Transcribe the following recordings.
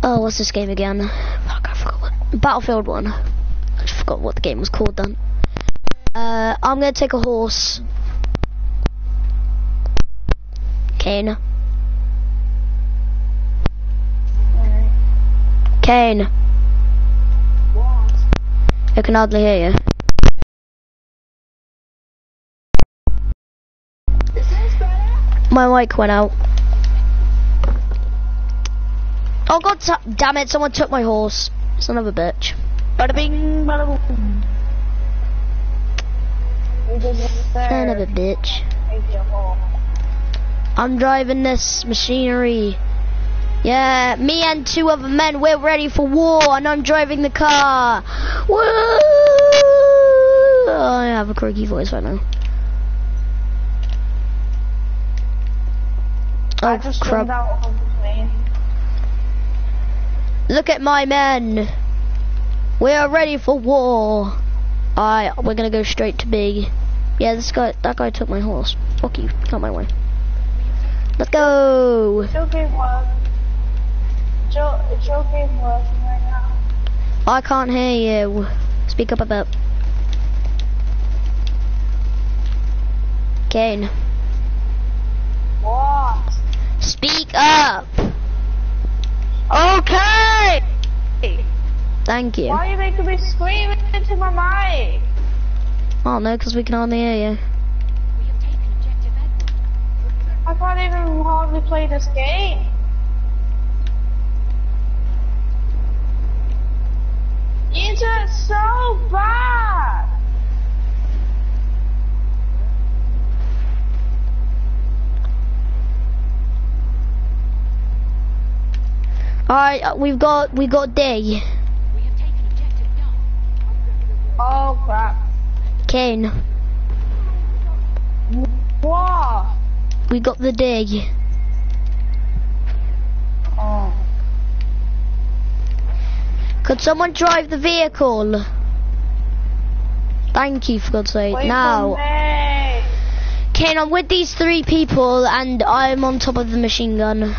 Oh, what's this game again? Fuck, I forgot what. Battlefield 1. I just forgot what the game was called then. Uh, I'm gonna take a horse. Kane. Kane. What? I can hardly hear you. My mic went out. Oh god, damn it, someone took my horse. Son of a bitch. Bada bing, bada boom. We did it Son of a bitch. Take your home. I'm driving this machinery. Yeah, me and two other men, we're ready for war, and I'm driving the car. Woo! I have a croaky voice right now. Oh, I Oh just crap! jumped out of the plane. Look at my men. We are ready for war. Alright, we're gonna go straight to B. Yeah, this guy, that guy took my horse. Fuck you, not my way. Let's go. Game work. Joe, Joe game working right now. I can't hear you. Speak up a bit. Kane, What? speak up. Okay! Thank you. Why are you making me scream into my mic? Oh no, because we can hardly hear you. I can't even hardly play this game. Internet's so bad. Alright, uh, we've got we got D. Oh crap. Kane, What? we got the D. Oh. Could someone drive the vehicle? Thank you, for God's sake. Wait now. Kane, I'm with these three people, and I'm on top of the machine gun.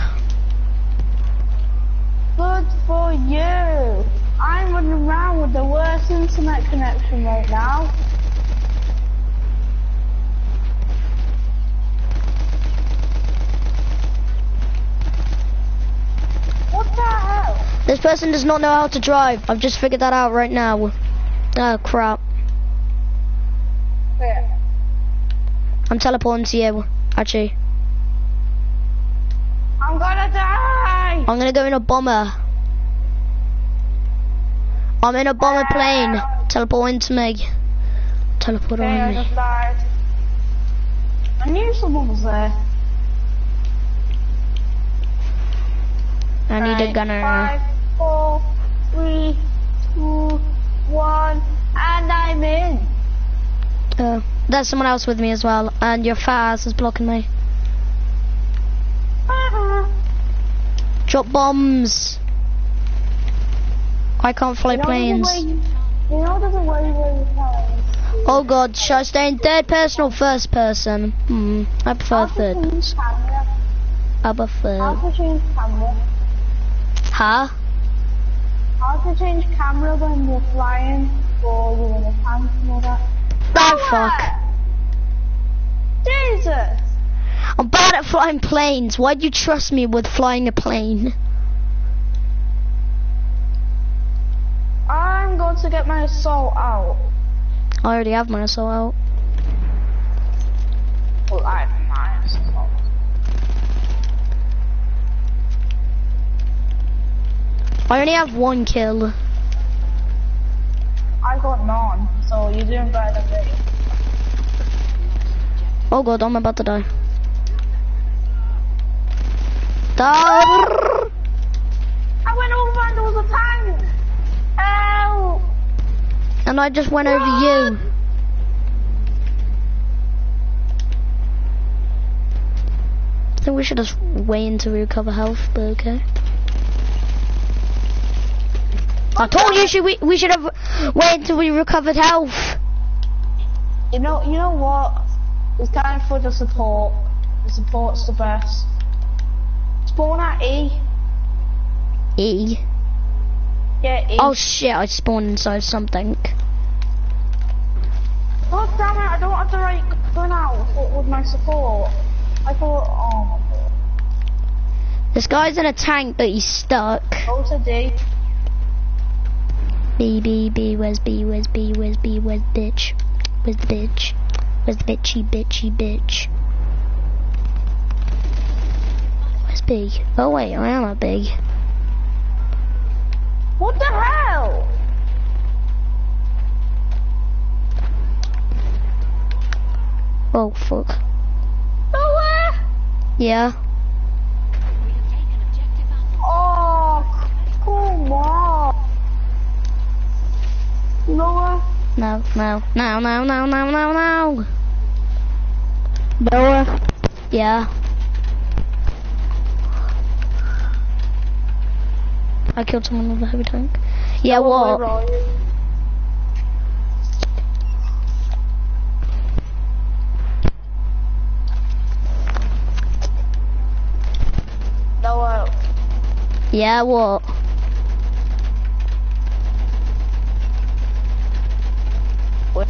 For you. I'm running around with the worst internet connection right now. What the hell? This person does not know how to drive. I've just figured that out right now. Oh crap! I'm teleporting to you. Actually, I'm gonna die! I'm gonna go in a bomber. I'm in a bomber plane. Teleporting to me. Teleport Okay, I on me. died. I knew someone was there. I need a gunner. Five, four, three, two, one, and I'm in. Oh, there's someone else with me as well, and your fat ass is blocking me. Uh-huh. Drop bombs. I can't fly You know planes. You know there's a way where you can. Oh god, should I stay in third person or first person? Hmm, I prefer third. I prefer. How to change camera? Huh? How to change camera when you're flying or when you're in a tank and all that? Oh fuck. Jesus! I'm bad at flying planes. Why'd you trust me with flying a plane? I'm going to get my assault out. I already have my assault out. Well, I have my assault. I only have one kill. I got none, so you're doing better than me. Oh god, I'm about to die. Die. I went over and there was a tank! And I just went over you. I think we should just wait until we recover health, but okay. I told you should we, we should have waited until we recovered health. You know, you know what? It's time for the support. The support's the best. Spawn at E. E. Yeah. Oh shit, I spawned inside something. God damn it, I don't have the right gun out with, with my support. I thought, oh my god. This guy's in a tank, but he's stuck. Go to D. B, B, B, where's B, where's B, where's B, where's bitch? Where's the bitch? Where's the bitchy, bitchy, bitch? Where's B? Oh wait, I am a B. What the hell? Oh fuck. Nowhere? Yeah. Oh, come on. Nowhere? No, no, no, no, no, no, no, no. Nowhere. Yeah. I killed someone with a heavy tank. Yeah, what? Where are you? Yeah, what?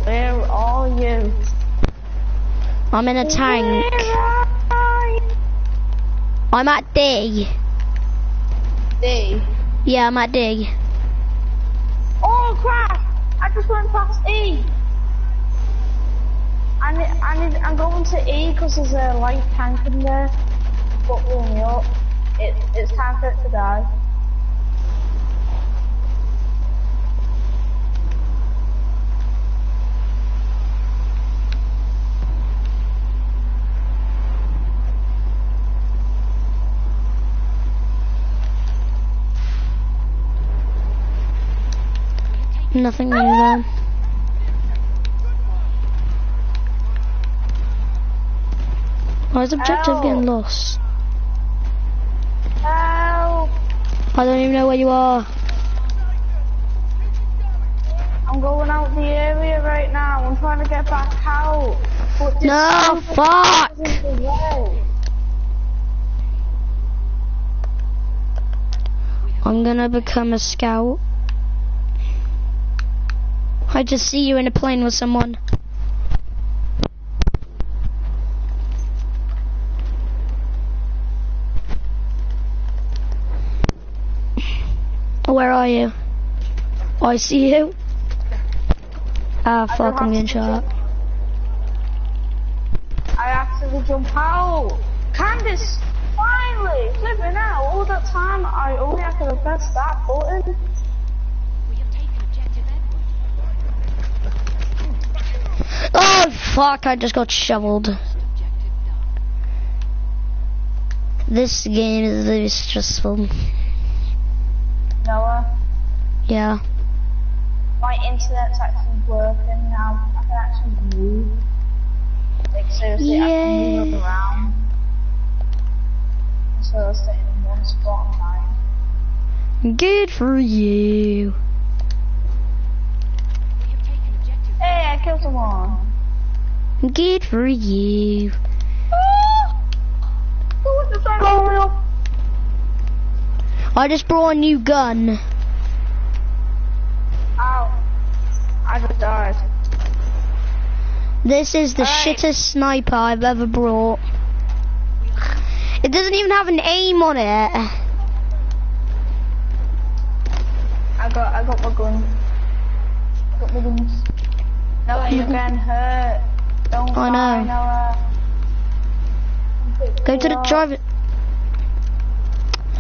Where are you? I'm in a tank. Where are you? I'm at D. D. Yeah, I'm at D. Oh crap! I just went past E. I need, I need, I'm going to E because there's a light tank in there. But me up. It, it's time for it to die. Nothing new there. Why is objective Ow. getting lost? Help! I don't even know where you are. I'm going out the area right now. I'm trying to get back out. No, fuck! thing is in the way. I'm gonna become a scout. I just see you in a plane with someone. Where are you? Oh, I see you. Ah, fuck, I'm getting shot. jump. I to jump out. Candice, finally, flipping out. All that time, I only have to press that button. Oh, fuck, I just got shoveled. This game is really stressful. Noah, Yeah. my internet's actually working now. I can actually move. Like seriously, I can move Yay. around. Of staying in one spot dying. Good for you. Killed someone. Good for you. Oh, Who was the side of I just brought a new gun. Ow. I just died. This is the Alright. shittest sniper I've ever brought. It doesn't even have an aim on it. I got I got my gun. I got my guns. Noah, you're getting hurt. Don't I know. Noah. Go to the driver.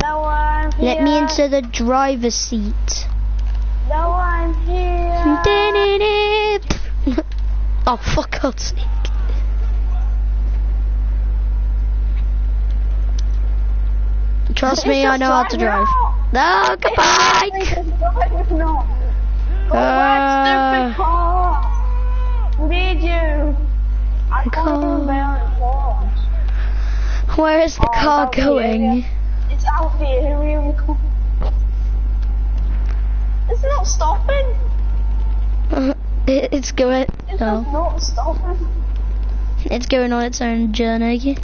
Noah, I'm here. Let me into the driver's seat. I'm here. oh, for God's sake. Trust me, I know how to drive. No, goodbye. Go Uh. Back, stupid car. We need you. I can't forms. Where is the Oh, car going? It's out the area. It's not stopping. Uh, it's going. It's No, oh. just not stopping. it's going on its own journey.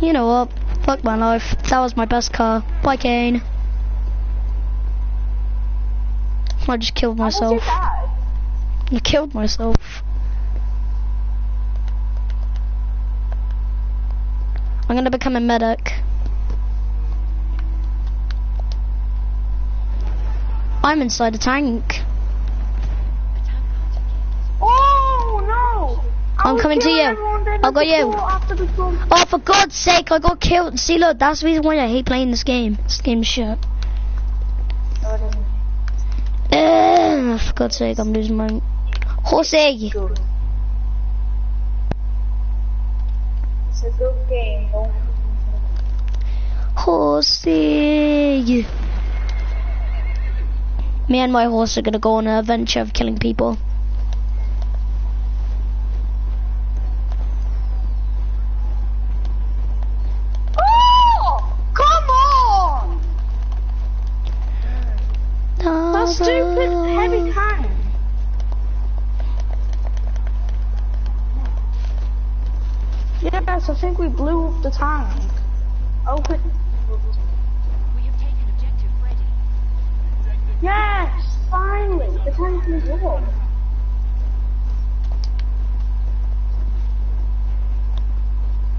You know what? Fuck my life. That was my best car. Bye, Kane. I just killed How did you myself. I killed myself. I'm gonna become a medic. I'm inside a tank. Oh no! I I'm coming to you. I'll got you. floor after the storm. Oh, for God's sake, I got killed. See, look, that's the reason why I hate playing this game. This game's shit. Oh, it isn't Ugh, for God's sake, I'm losing my... Don't Horsey! Me and my horse are gonna go on an adventure of killing people. Oh! Come on! That stupid heavy tank. Yes, I think we blew up the tank. Open. We have taken objective ready. Yes, finally, the tank is up.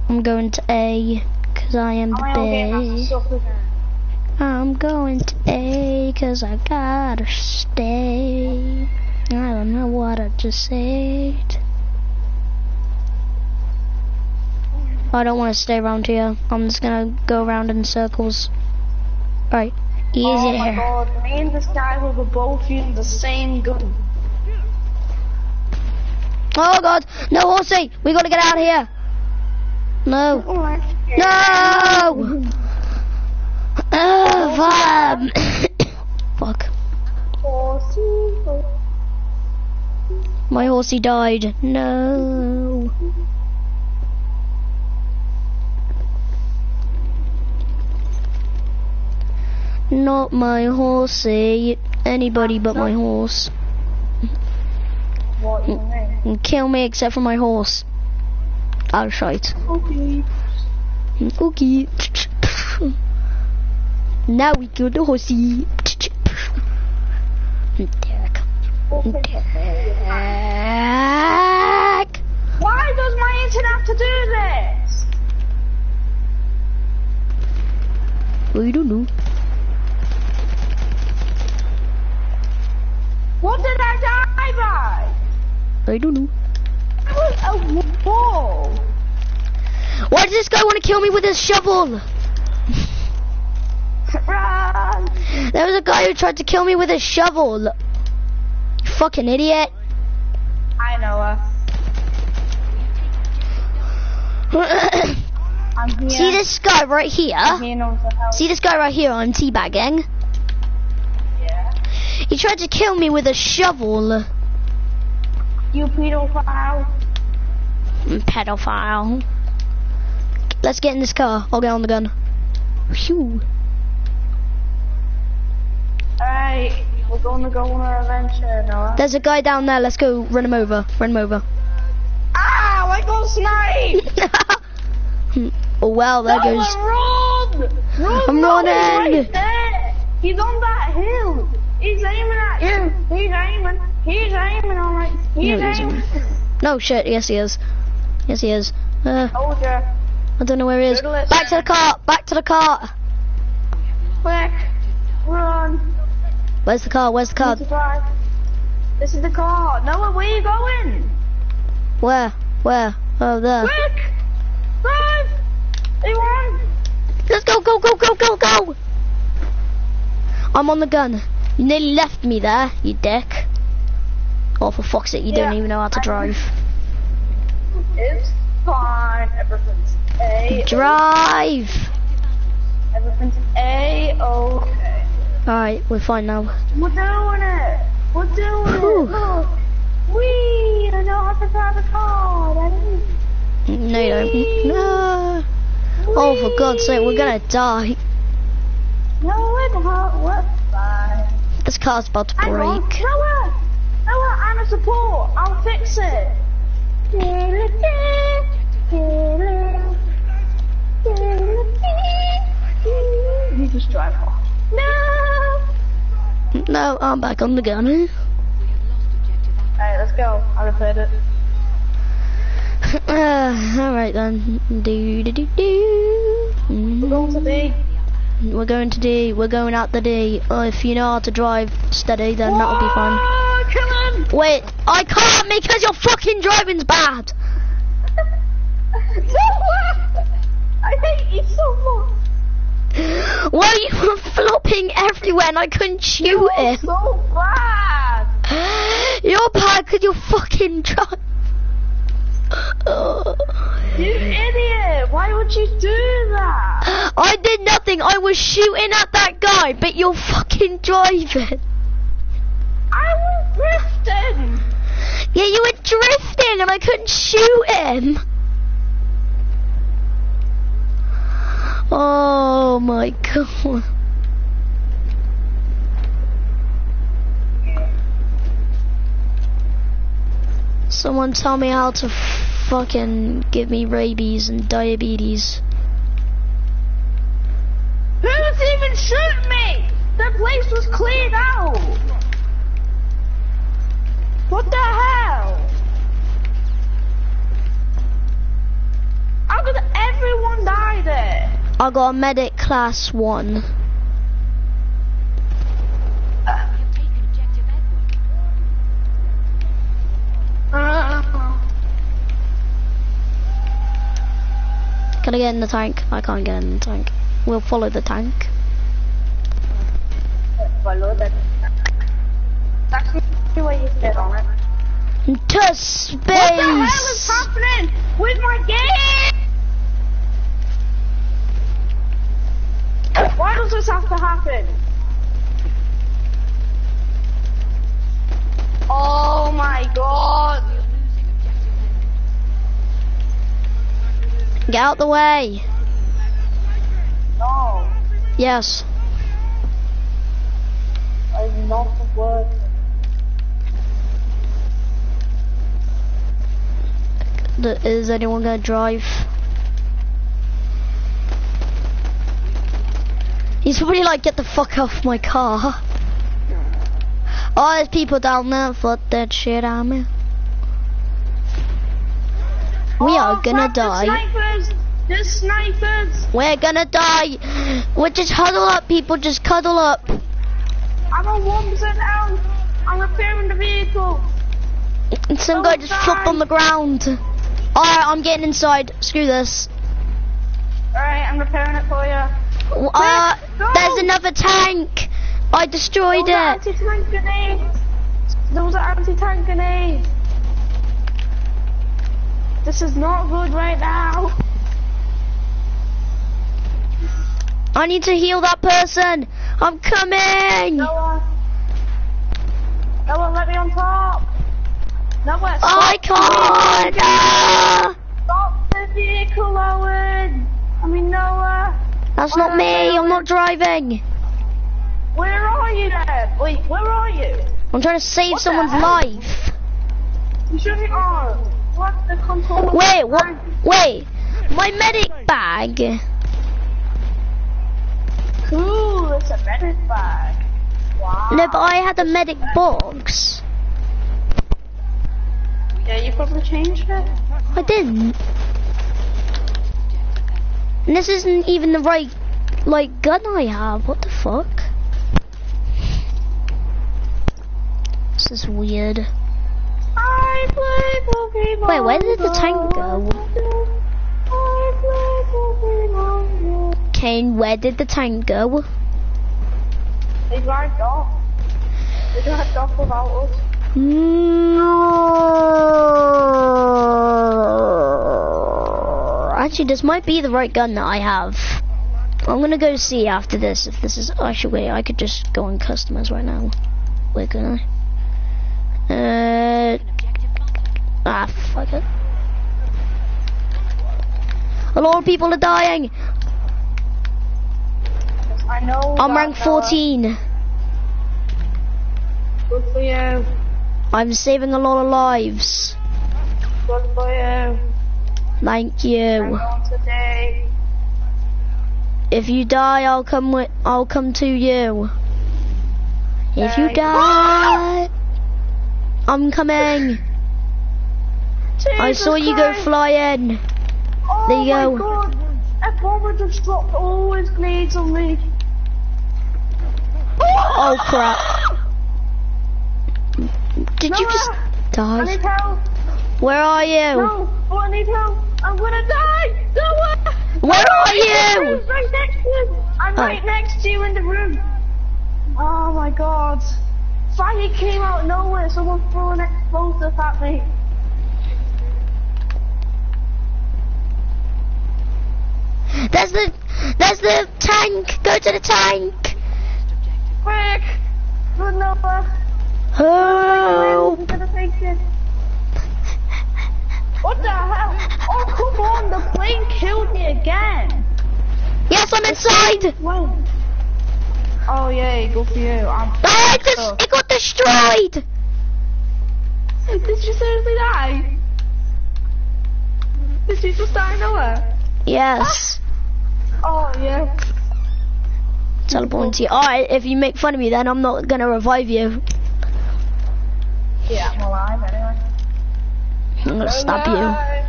I'm going to A, cause I am Am I all getting the us B. stuff again? I'm going to A, cause I gotta stay. I don't know what I just said. I don't want to stay around here. I'm just gonna go around in circles. Right, easy Oh my here. god, me and this guy were both using the same gun. Oh god, no horsey! We gotta get out of here! No. No! Oh, fuck. Horsey, My horsey died. No. Not my horsey. Eh? Anybody but my horse. What you mm. Mm, kill me except for my horse. Oh, shite. Okay. Okay. now we kill the horsey. Derek. Derek. Why does my internet have to do this? I don't know. What did I die by? I don't know. It was a wall. Why does this guy want to kill me with his shovel? Run. There was a guy who tried to kill me with a shovel. You fucking idiot. I know her. See this guy right here? He knows the hell. See this guy right here I'm teabagging? He tried to kill me with a shovel. You pedophile. Mm, Pedophile. Let's get in this car. I'll get on the gun. Phew. Alright, we're gonna go on our adventure, Noah. There's a guy down there. Let's go run him over. Run him over. Ah, I got sniped! oh well, there Noah, goes. run! Run, I'm running. Right. He's on that hill. He's aiming at you. He's aiming. He's aiming, alright. He's No, aiming. No shit. Yes, he is. Yes, he is. Uh. I don't know where he is. Back to the car. Back to the car. Quick. Run. Where's the car? Where's the car? Need to drive. This is the car. Noah, where are you going? Where? Where? Oh, there. Quick! Drive! They won! Let's go, go, go, go, go, go! I'm on the gun. You nearly left me there, you dick. Oh, for fuck's sake, you don't even know how to drive. It's fine. Everything's A. Drive! Everything's A. Okay. Alright, we're fine now. We're doing it. We're doing Whew. it. Look. Wee! I know how to drive a car. Daddy. No, you don't. No. Oh, for God's sake, we're gonna die. No, we're not. We're. This car's about to Hang on. break. Noah! Noah, I'm a support. I'll fix it. You just drive off. No! No, I'm back on the gun. We have lost objective Alpha. Alright, let's go. I repaired it. uh, alright then. Do do do do. We're going to B. We're going to D. We're going out the D. Oh, if you know how to drive steady, then that'll be. Whoa, Kill! Wait, I can't because your fucking driving's bad. I hate you so much. Well, you were flopping everywhere and I couldn't shoot You're it. so bad. You're bad because you're fucking driving. Oh. You idiot. Why would you do that? I did nothing. I was shooting at that guy, but you're fucking driving. I was drifting. Yeah, you were drifting and I couldn't shoot him. Oh my god. Someone tell me how to fucking give me rabies and diabetes. Who's even shooting me? The place was cleared out. What the hell? How did everyone die there? I got a medic class one. We have taken objective Edward. Uh, Can I get in the tank? I can't get in the tank. We'll follow the tank. follow the way you get on it. To space! What the hell is happening with my game? Why does this have to happen? Get out the way! No, Yes. I'm not working. Is anyone gonna drive? He's probably like, get the fuck off my car. Oh, there's people down there. Fuck that shit on me. We are Oh, gonna crap, there's die. Snipers! There's snipers! We're gonna die. We're just huddle up, people. Just cuddle up. I'm on 1% out! I'm repairing the vehicle! And some guy just flopped on the ground. Alright, I'm getting inside. Screw this. Alright, I'm repairing it for you. Uh, there's another tank. I destroyed are it. anti-tank! Those are anti-tank grenades! This is not good right now! I need to heal that person. I'm coming. Noah! Noah, let me on top! Noah, I stop the can't. Ah! Stop the vehicle, Owen! I mean, Noah! That's not me. I'm not driving. Where are you then? Wait, where are you? I'm trying to save What someone's life. You shouldn't are. What the control? Wait, what? Wait. My medic bag. Cool, it's a medic bag. Wow. No, but I had a medic box. Yeah, you probably changed it. I didn't. And this isn't even the right, like, gun I have. What the fuck? This is weird. I play Pokemon. Wait, where did the tank go? I play Pokemon Go. Kane, where did the tank go? They drive off. They drive off without us. No. Actually, this might be the right gun that I have. I'm gonna go see after this if this is. Actually, wait, I could just go on customers right now. Wait, can I? Uh, An objective Bunker. Ah, fuck it. A lot of people are dying. I know. I'm rank 14. Good for you. I'm saving a lot of lives. Good for you. Thank you. If you die, I'll come with. I'll come to you. If you die, I'm coming. I saw you go flying. Oh There you oh go. Oh my. God. A bomber just dropped all his grenades on me. Oh crap! Did you just ah, I die? need help. Where are you? No, oh, I need help. I'm gonna die. Noah. Where are I'm you? right next to you. I'm Oh. right next to you in the room. Oh my god. Fire came out of nowhere. Someone threw an explosive at me. There's the, there's the tank. Go to the tank. Quick. Good Noah. Oh. Take it. What the hell? Oh, come on. The plane killed me again. Yes, I'm inside. When? Oh, yay. Good for you. I'm... Oh, it, just, it got destroyed. Did you seriously die? Did you just die nowhere? Yes. Oh, yeah. Teleporting to you. Alright, if you make fun of me, then I'm not gonna revive you. Yeah, I'm alive anyway. I'm gonna stab you.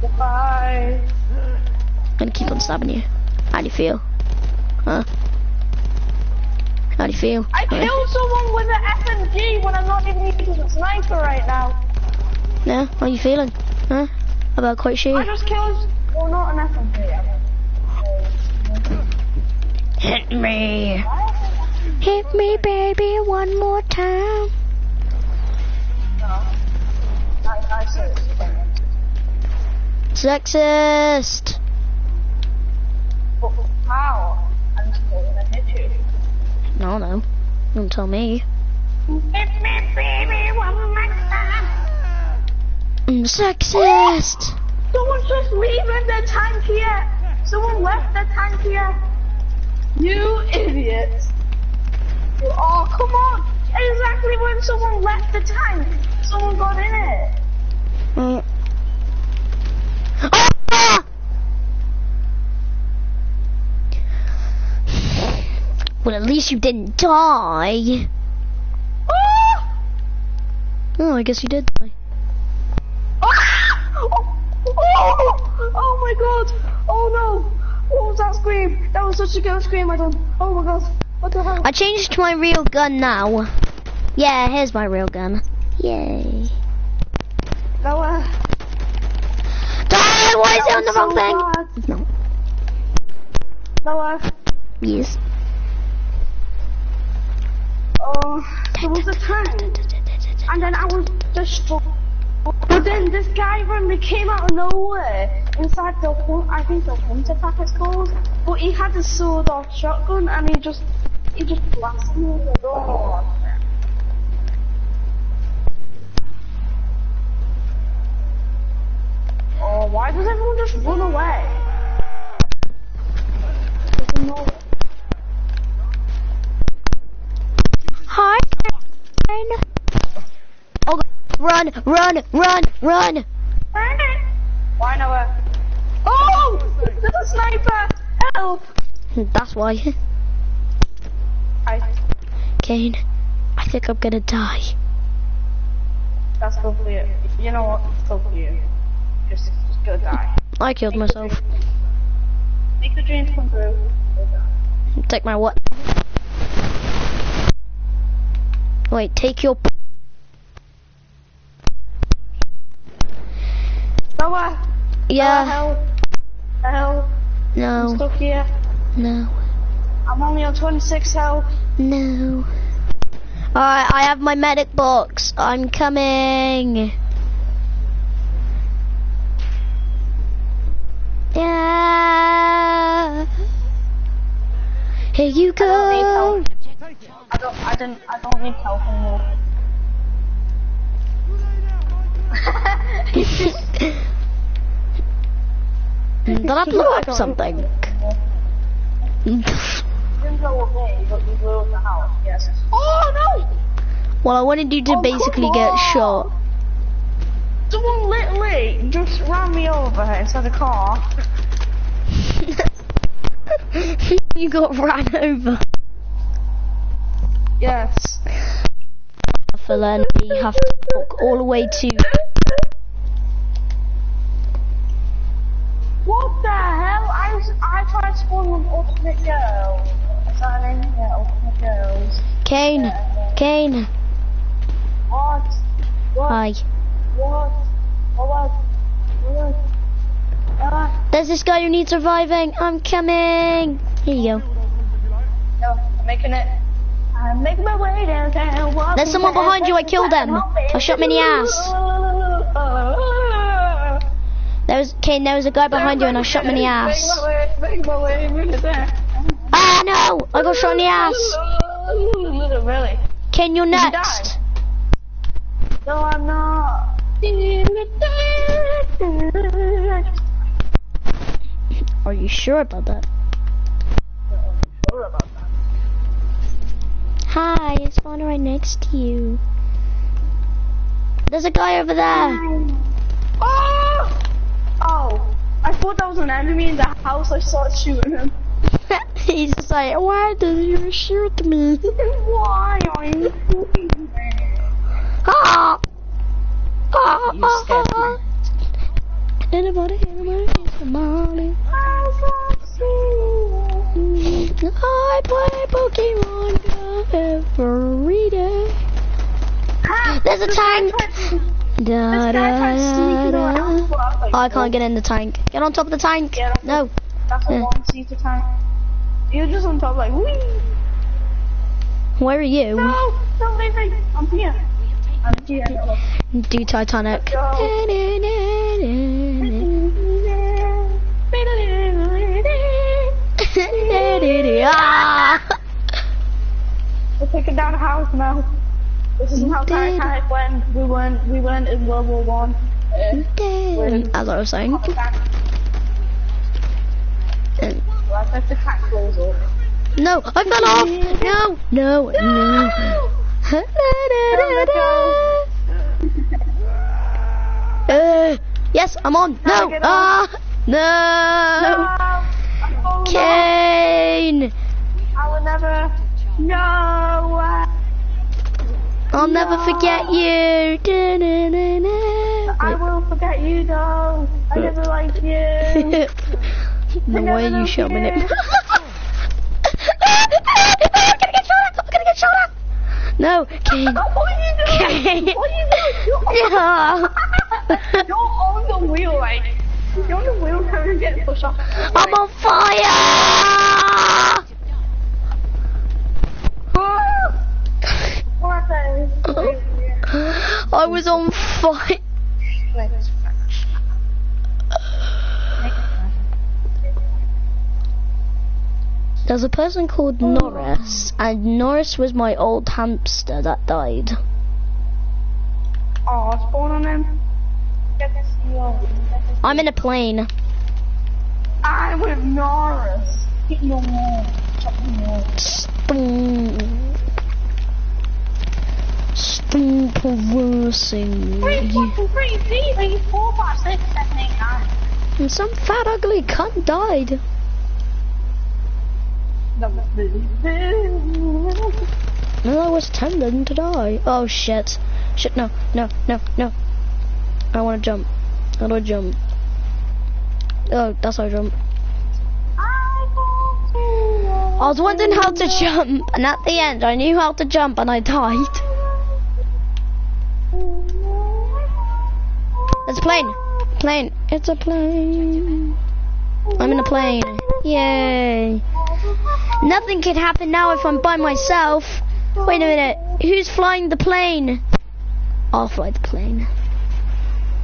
Goodbye. I'm gonna keep on stabbing you. How do you feel? Huh? How do you feel? I Huh? killed someone with an SMG when I'm not even using a sniper right now. Yeah, how are you feeling? Huh? About quite I sure? just killed... Well, not an SMG. I mean. Hit me. Hit me, baby, one more time. No. I, I see what you're saying. Sexist. How? I'm gonna hit you. No, no. Don't tell me. Hit me, baby, one more time. I'm sexist. Someone's just leaving the tank here. Someone left the tank here. You idiot. Oh, come on. Exactly when someone left the tank, someone got in it. Mm. Ah! Well, at least you didn't die. Oh! Oh, I guess you did die. Ah! Oh! Oh! Oh my god! Oh no! What was that scream? That was such a good scream I done. Oh my god. What the hell? I changed to my real gun now. Yeah, here's my real gun. Yay. Noah. Die! Why is it on the That wrong thing? so. No. Noah. Yes. Oh, there was a tank. And then I was destroyed. But then this guy randomly came out of nowhere inside the hun- I think the hunter pack it's called. But he had a sword off shotgun and he just he just blasted me with the door. Oh, why does everyone just run away? Hi. Oh, run, run, run, run. Why? Oh! There's a sniper! Help! That's why. I, Kane, I think I'm gonna die. that's probably it. You know what? It's totally you. Just, just go die. I killed myself. Make the dreams come true. Take my what? Wait, take your. Noah! Yeah. Help! Help! I'm No. stuck here. No. I'm only on 26 health. No. Alright, I have my medic box. I'm coming. Yeah. Here you I don't need go. help. I don't, I don't, I don't need help anymore. Did I blow up something? You didn't blow up me, but you blew up the house, yes. Oh no! Well, I wanted you to Oh, basically get shot. Someone literally just ran me over inside a car. you got ran over. Yes. For then we have to walk all the way to. Hell? I I tried spawning with ultimate girl. Signing yeah, ultimate girls. Kane, Kane, What? What? hi. What? What? What? Uh, There's this guy who needs reviving. I'm coming. Here you go. no, I'm making it. I'm making my way downtown. There's someone behind you, I killed them. I shot him in the There was Kane. There was a guy behind you, and I shot him in the ass. Make my way, make my way into that. Ah no! I got shot in the ass. Really? Kane, you're next. No, I'm not. Are you sure about that? Sure about that. Hi, it's spawned right next to you. There's a guy over there. Oh! Oh! I thought that was an enemy in the house. I started shooting him. He's just like, why did you shoot me? Why are you shooting me? ah! Ah! You scared ah, ah. Anybody, anybody, it's the morning. I play Pokemon Go every day. There's a This guy tank. tried- Da, This guy tried sneaking around. Oh, I can't get in the tank. Get on top of the tank. No. That's a Yeah. one seater tank. You're just on top like, whee! Where are you? No! Don't leave me! I'm here. I'm here. Do Titanic. We're taking down a house now. This is how Titanic went. We went. We went in World War One. Uh, As I was saying. well, I the cat up. No, I fell off. No, no, no. Uh, yes, I'm on. No, get ah, no. Off. Kane, I will never. No. I'll never forget you. I will forget you though. I never liked you. the way you shot me. I'm gonna get shot at. I'm gonna get shot at. No, Kane. Oh, what are you doing? Kane. What are you doing? You're Yeah. You're on the wheel, like. You're on the wheel trying to get pushed off. I'm on fire. What? I was on fire. There's a person called Norris, and Norris was my old hamster that died. Oh, spawn on him. Get to see you. I'm in a plane. I'm with Norris. Get your mom. Chop your mom. Stomp. Stomp reversing. Three, four, three, three, three, four, five, six, seven, eight, nine. And some fat ugly cunt died. And I was tending to die. Oh shit. Shit, no, no, no, no. I wanna jump. How do I jump? Oh, that's how I jump. I was wondering how to jump, and at the end I knew how to jump and I died. It's a plane. Plane. It's a plane. I'm in a plane. Yay. Nothing can happen now if I'm by myself. Wait a minute. Who's flying the plane? I'll fly the plane.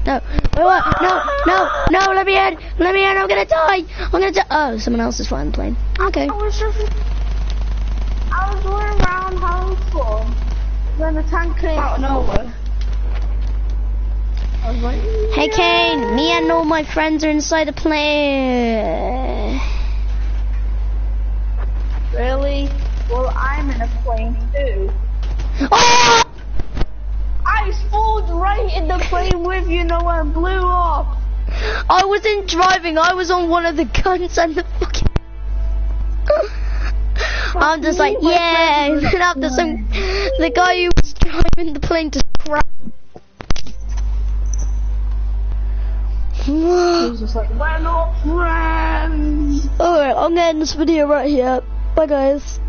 No. Wait, what? No, no, no, let me in. Let me in. I'm gonna die. I'm gonna die. Oh, someone else is flying the plane. Okay. I was just, I was going around when the tank came out of nowhere. I was like, Hey, Kane. Me and all my friends are inside the plane. Really? Well, I'm in a plane too. Oh! I spawned right in the plane with you, know, and blew off. I wasn't driving. I was on one of the guns and the fucking. I'm just like, yeah. And after some, the guy who was driving the plane just crashed. He was just like, we're not friends. Alright, I'm getting this video right here. Bye guys.